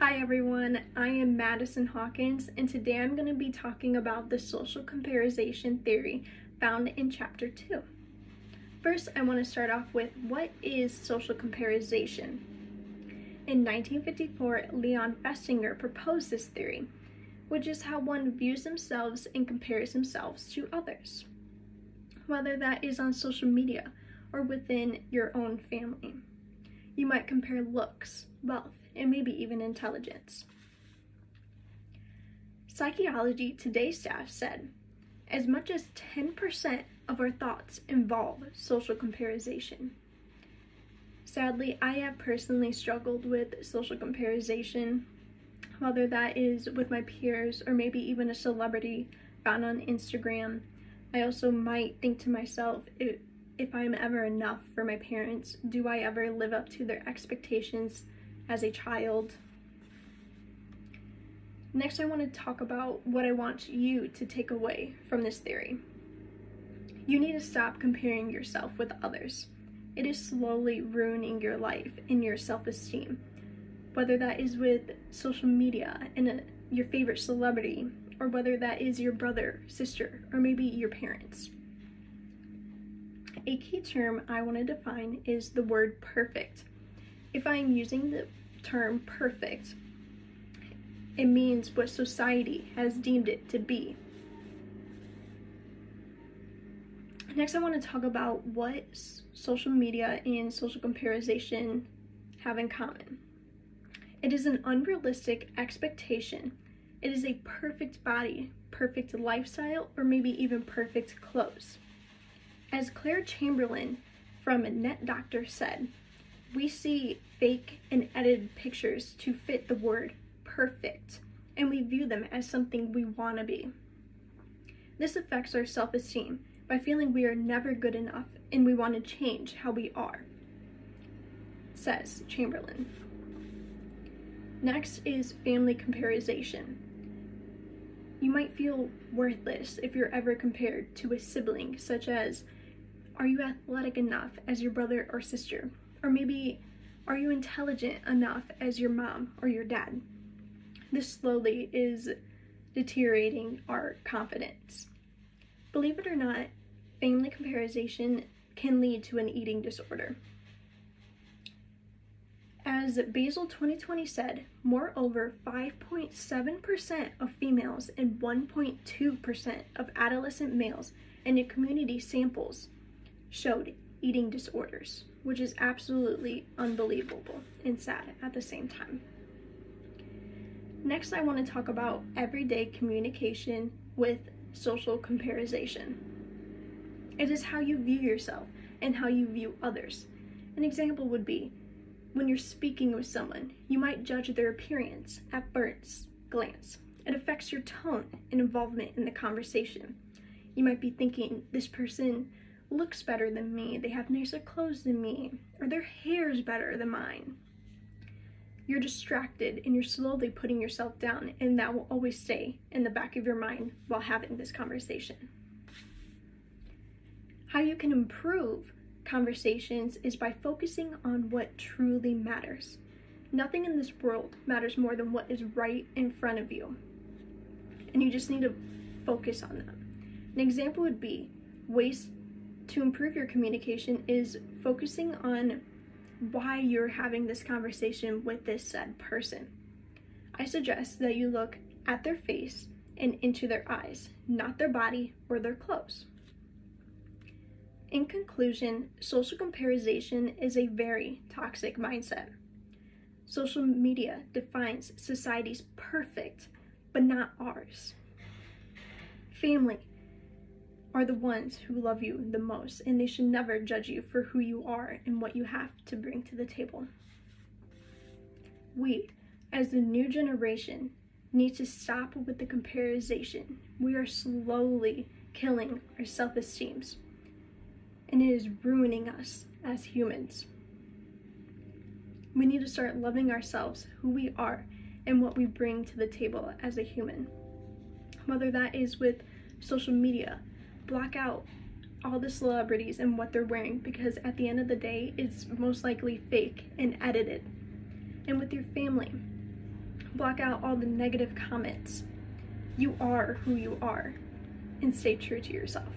Hi everyone, I am Madison Hawkins and today I'm going to be talking about the social comparison theory found in chapter 2. First, I want to start off with what is social comparison? In 1954, Leon Festinger proposed this theory, which is how one views themselves and compares themselves to others, whether that is on social media or within your own family. You might compare looks, wealth, and maybe even intelligence. Psychology Today staff said as much as 10% of our thoughts involve social comparison. Sadly, I have personally struggled with social comparison, whether that is with my peers or maybe even a celebrity found on Instagram. I also might think to myself, if, I'm ever enough for my parents, do I ever live up to their expectations as a child. Next, I want to talk about what I want you to take away from this theory. You need to stop comparing yourself with others. It is slowly ruining your life and your self esteem, whether that is with social media and a, your favorite celebrity, or whether that is your brother, sister, or maybe your parents. A key term I want to define is the word perfect if I'm using the term perfect, it means what society has deemed it to be. Next, I want to talk about what social media and social comparison have in common. It is an unrealistic expectation. It is a perfect body, perfect lifestyle, or maybe even perfect clothes. As Claire Chamberlain from Net Doctor said, we see fake and edited pictures to fit the word perfect, and we view them as something we want to be. This affects our self esteem by feeling we are never good enough and we want to change how we are, says Chamberlain. Next is family comparison. You might feel worthless if you're ever compared to a sibling, such as, Are you athletic enough as your brother or sister? Or maybe, are you intelligent enough as your mom or your dad? This slowly is deteriorating our confidence. Believe it or not, family comparison can lead to an eating disorder. As Basel 2020 said, moreover, 5.7% of females and 1.2% of adolescent males in community samples showed eating disorders which is absolutely unbelievable and sad at the same time. Next, I want to talk about everyday communication with social comparison. It is how you view yourself and how you view others. An example would be when you're speaking with someone, you might judge their appearance at first glance. It affects your tone and involvement in the conversation. You might be thinking, this person looks better than me, they have nicer clothes than me, or their hair's better than mine. You're distracted and you're slowly putting yourself down, and that will always stay in the back of your mind while having this conversation. How you can improve conversations is by focusing on what truly matters. Nothing in this world matters more than what is right in front of you. And you just need to focus on that. An example would be waste to improve your communication is focusing on why you're having this conversation with this said person. I suggest that you look at their face and into their eyes, not their body or their clothes. In conclusion, social comparison is a very toxic mindset. Social media defines society's perfect, but not ours. Family are the ones who love you the most, and they should never judge you for who you are and what you have to bring to the table. We, as the new generation, need to stop with the comparison. We are slowly killing our self esteems, and it is ruining us as humans. We need to start loving ourselves, who we are, and what we bring to the table as a human. Whether that is with social media, block out all the celebrities and what they're wearing because at the end of the day, it's most likely fake and edited. And with your family, block out all the negative comments. You are who you are, and stay true to yourself.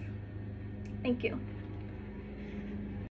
Thank you.